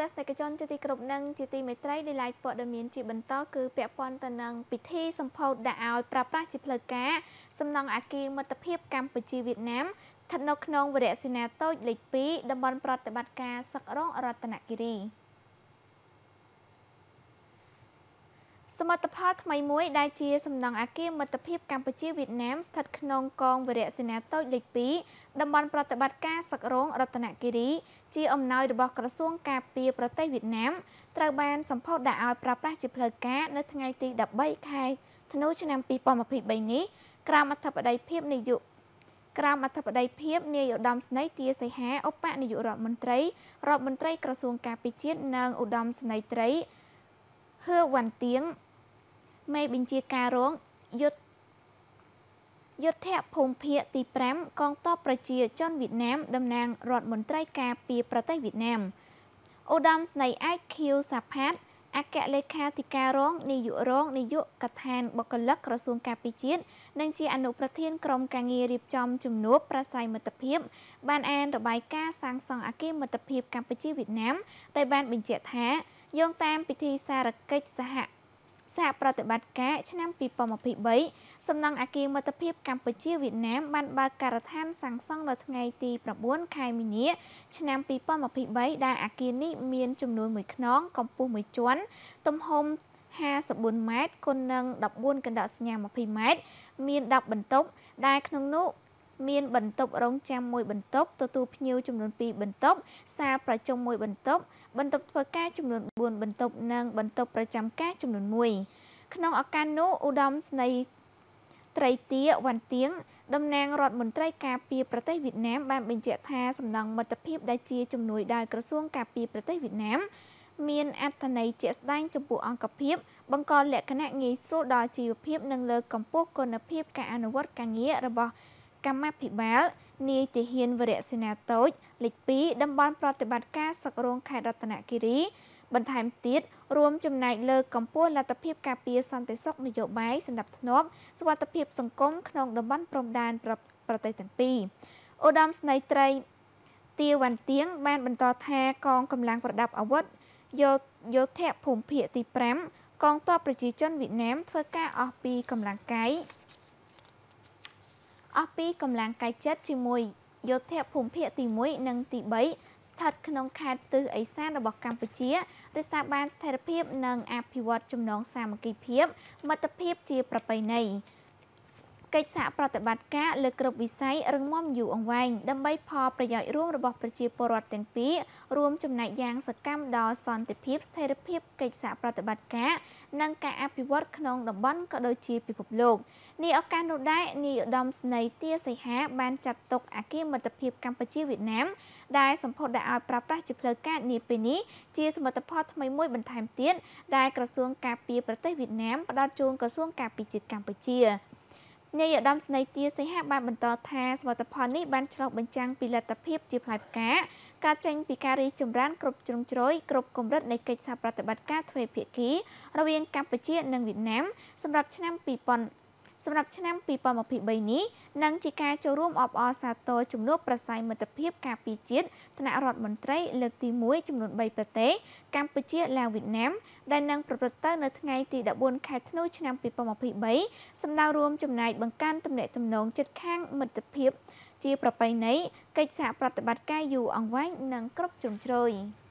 រិមត្តទូរទស្សនិកជនជាទីគោរពនិងជាទីមេត្រីដែលឡាយព័ត៌មានជាបន្តគឺពាក់ព័ន្ធទៅនឹងពិធីសម្ពោធដាក់ឲ្យប្រើប្រាស់ជាផ្លូវការសំណង់អាគារមិត្តភាពកម្ពុជាវៀតណាមស្ថិតនៅក្នុងវរៈសេនាតូចលេខ2តំបន់ប្រតិបត្តិការសឹករងរតនគិរី។ សមិទ្ធផលថ្មីមួយដែលជាសំណង់អគារមិត្តភាពកម្ពុជាវៀតណាមស្ថិតក្នុងកងវរៈសេនាតូចលេខ2តំបន់ប្រតិបត្តិការសឹករងរតនគិរី ជាអំណោយរបស់ក្រសួងការពារប្រទេសវៀតណាមត្រូវបានសម្ពោធដាក់ឲ្យប្រើប្រាស់ជាផ្លូវការនៅថ្ងៃទី13ខែធ្នូឆ្នាំ2023នេះក្រមអធិបតីភាពនាយកក្រមអធិបតីភាពនាយឧត្តមស្នេហ៍ទាសីហាឧបនាយករដ្ឋមន្ត្រីរដ្ឋមន្ត្រីក្រសួងការពារជាតិនិងឧត្តមស្នេហ៍ត្រីហឺវ៉ាន់ទៀង មេបញ្ជាការរងយុទ្ធយុទ្ធភូមិភាគទី5កងទ័ពប្រជាជនវៀតណាមតំណាងរដ្ឋមន្ត្រីការពារប្រទេសវៀតណាមឧត្តមស្នេហ៍ឯកខៀវសាផាតអគ្គលេខាធិការរងនាយករងនាយកកថានបុគ្គលិកក្រសួងការពារជាតិនិងជាអនុប្រធានក្រុមការងាររៀបចំជំនួបប្រស័យមិត្តភាព បានអានរបាយការណ៍សាងសង់អគារមិត្តភាពកម្ពុជាវៀតណាមដោយបានបញ្ជាក់ថាយោងតាមពិធីសារកិច្ចសហ សហប្រតិបត្តិការឆ្នាំ2023សំណង់អគារមិត្តភាពកម្ពុជាវៀតណាមបានបើកការដ្ឋានសាងសង់នៅថ្ងៃទី9ខែមីនាឆ្នាំ2023ដែលអគារនេះមានចំនួន1ខ្នងកម្ពស់1ជាន់ទំហំ54ម៉ែត្រគុណនឹង14កណ្ដកសញ្ញា20ម៉ែត្រមាន10បន្ទប់ដែលក្នុងនោះ មានបន្ទប់រងចាំមួយបន្ទប់ទទួលភ្ញៀវចំនួន2បន្ទប់សាលប្រជុំមួយបន្ទប់បន្ទប់ធ្វើការចំនួន4បន្ទប់និងបន្ទប់ប្រចាំការចំនួន1ក្នុងឱកាសនោះឧត្តមស្នេហ៍ត្រីទាវ៉ាន់ទៀងតំណាងរដ្ឋមន្ត្រីការពារប្រទេសវៀតណាមបានបញ្ជាក់ថាសំណង់មិត្តភាពដែលជាជំនួយដោយក្រសួងការពារប្រទេសវៀតណាមមានអត្ថន័យជាក់ស្ដែងចំពោះអង្គភាព បង្កលក្ខណៈងាយស្រួលដល់ជីវភាព និងលើកកម្ពស់គុណភាពការអនុវត្តការងាររបស់ កម្មាភិបាលនាយទាហានវរៈសេនាតូចលេខ2តំបន់ប្រតិបត្តិការសឹករងខេត្តរតនគិរី បន្ថែមទៀតរួមចំណែកលើកម្ពុជាលទ្ធភាពការពារសន្តិសុខនយោបាយសន្តិភាពសុវត្ថិភាពសង្គមក្នុងតំបន់ព្រំដែនប្រទេសទាំងពីរឧត្តមស្នេហ៍ត្រីទាវ៉ាន់ទៀងបានបន្តថាកងកម្លាំងប្រដាប់អាវុធយោយោធភូមិភាគទី5កងទ័ពប្រជាជនវៀតណាមធ្វើការអស់ពីកម្លាំងកាយ អស់ពីកម្លាំងកាយចិត្តជាមួយយោធភូមិភាគទី1និងទី3ស្ថិតក្នុងខេត្តទិសឦសានរបស់កម្ពុជារក្សាបានស្ថិរភាពនិងអភិវឌ្ឍចំណងសាមគ្គីភាពមិត្តភាពជាប្រពៃណី កិច្ចសហប្រតិបត្តិការលើគ្រប់វិស័យរឹងមាំយូរអង្វែងដើម្បីផលប្រយោជន៍រួមរបស់ប្រជាពលរដ្ឋទាំងពីររួមចំណែកយ៉ាងសកម្មដល់សន្តិភាពស្ថិរភាពកិច្ចសហប្រតិបត្តិការនិងការអភិវឌ្ឍក្នុងតំបន់ក៏ដូចជាពិភពលោកនេះឱកាសនោះដែរនាយឧត្តមស្នេហ៍ទាសីហាបានចាត់ទុកអគារមិត្តភាពកម្ពុជាវៀតណាមដែលសម្ពោធដាក់ឲ្យប្រើប្រាស់ជាផ្លូវការនាពេលនេះជាសមិទ្ធផលថ្មីមួយបន្ថែមទៀតដែលក្រសួងការពារប្រទេសវៀតណាមផ្ដល់ជូនក្រសួងការពារជាតិកម្ពុជា នាយឧត្តមស្នេហ៍ទាសីហាបានបន្តថាសមិទ្ធផលនេះបានឆ្លុះបញ្ចាំងពីលទ្ធភាពជាផ្លែផ្កាការចេញពីការរីចម្រើនគ្រប់ជ្រុងជ្រោយគ្រប់កម្រិតនៃកិច្ចសហប្រតិបត្តិការទ្វេភាគីរវាងកម្ពុជានិងវៀតណាមសម្រាប់ឆ្នាំ2000 សម្រាប់ឆ្នាំ2023នេះនឹងជាការចូលរួមអបអរសាទរជំនួបប្រស័យមិត្តភាពការពារជាតិថ្នាក់រដ្ឋមន្ត្រីលើកទី1ចំនួន3ប្រទេសកម្ពុជាឡាវវៀតណាមដែលនឹងប្រព្រឹត្តទៅនៅថ្ងៃទី14ខែធ្នូឆ្នាំ2023សម្ដៅរួមចំណាយបង្កើនទំនាក់ទំនងជិតខាងមិត្តភាពជាប្រពៃណីកិច្ចសហប្រតិបត្តិការយូរអង្វែងនិងគ្រប់ជ្រុងជ្រោយ។